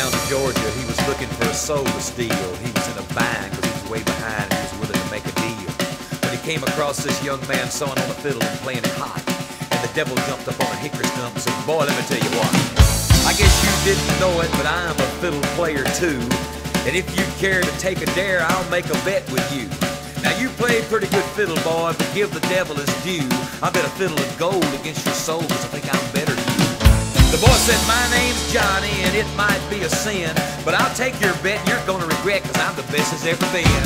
down to Georgia. He was looking for a soul to steal. He was in a bind because he was way behind and he was willing to make a deal. But he came across this young man sawing on a fiddle and playing it hot. And the devil jumped up on a hickory stump and said, Boy, let me tell you what. I guess you didn't know it, but I'm a fiddle player too. And if you care to take a dare, I'll make a bet with you. Now you play pretty good fiddle, boy, but give the devil his due. I bet a fiddle of gold against your soul, cause I think I'm better. The boy said, my name's Johnny, and it might be a sin, but I'll take your bet, you're gonna regret, cause I'm the best as ever been.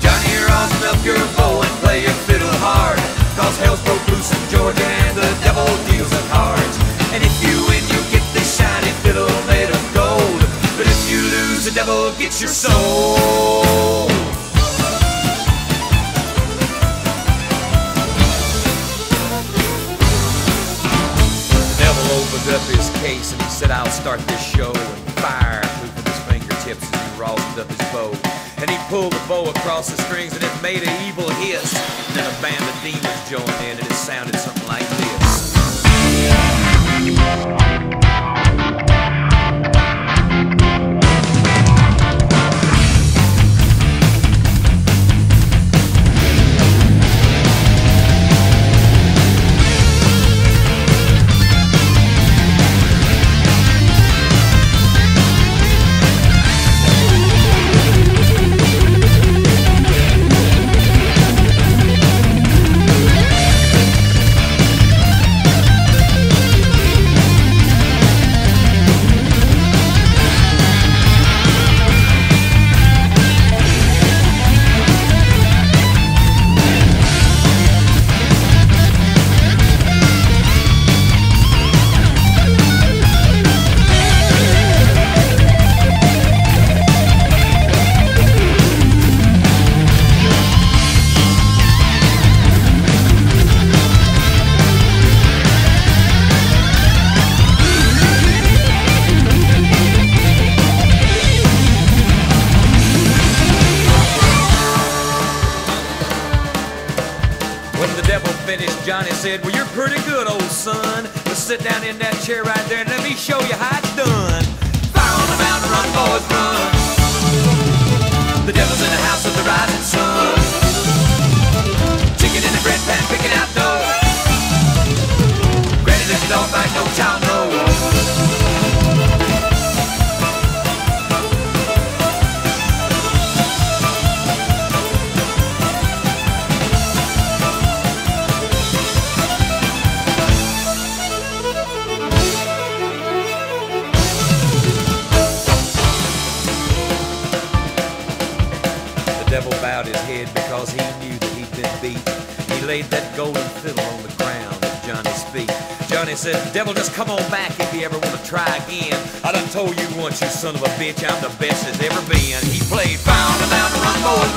Johnny, rosin up your bow and play your fiddle hard, cause hell's broke loose in Georgia, and the devil deals the cards. And if you win, you get this shiny fiddle made of gold, but if you lose, the devil gets your soul. Opened up his case and he said, I'll start this show. And fire flew from his fingertips as he rosined up his bow. And he pulled the bow across the strings and it made an evil hiss. And then a band of demons joined in and it sounded something like Devil finished, Johnny said, Well, you're pretty good, old son. But sit down in that chair right there and let me show you how it's done. Fire on the mountain, run, boys, run. The devil's in devil bowed his head because he knew that he'd been beat. He laid that golden fiddle on the ground at Johnny's feet. Johnny said, Devil, just come on back if you ever want to try again. I done told you once, you son of a bitch, I'm the best there's ever been. He played Found a mountain, run, boys,